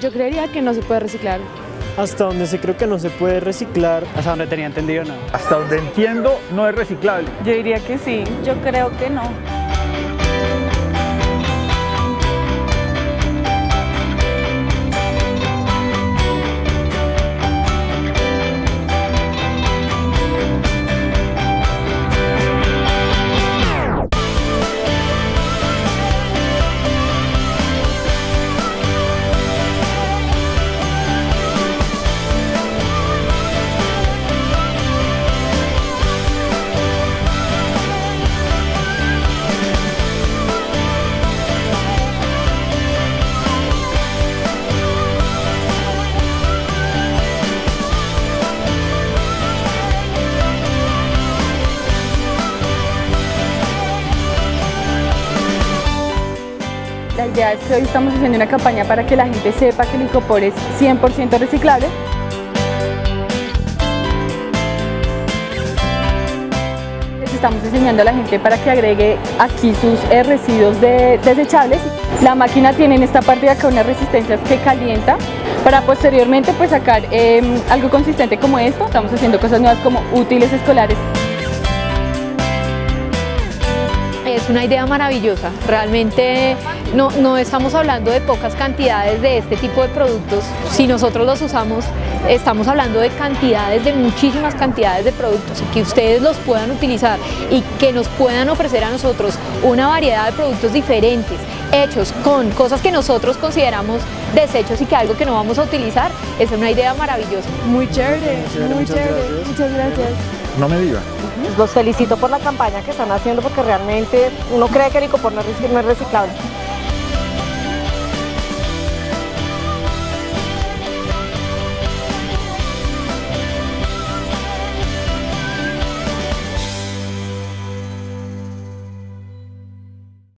Yo creería que no se puede reciclar. Hasta donde se creo que no se puede reciclar. Hasta donde tenía entendido no. Hasta donde entiendo no es reciclable. Yo diría que sí. Yo creo que no. La idea es que hoy estamos haciendo una campaña para que la gente sepa que el licopor es 100% reciclable. Les estamos enseñando a la gente para que agregue aquí sus eh, residuos de- desechables. La máquina tiene en esta parte de acá unas resistencias que calienta para posteriormente pues sacar eh, algo consistente como esto. Estamos haciendo cosas nuevas como útiles escolares. Es una idea maravillosa, realmente no, no estamos hablando de pocas cantidades de este tipo de productos, si nosotros los usamos estamos hablando de cantidades, de muchísimas cantidades de productos y que ustedes los puedan utilizar y que nos puedan ofrecer a nosotros una variedad de productos diferentes, hechos con cosas que nosotros consideramos desechos y que algo que no vamos a utilizar, es una idea maravillosa. Muy chévere, muy muchas chévere. gracias. Muchas gracias. No me diga. Los felicito por la campaña que están haciendo porque realmente uno cree que el licopor no es rec- no es reciclable.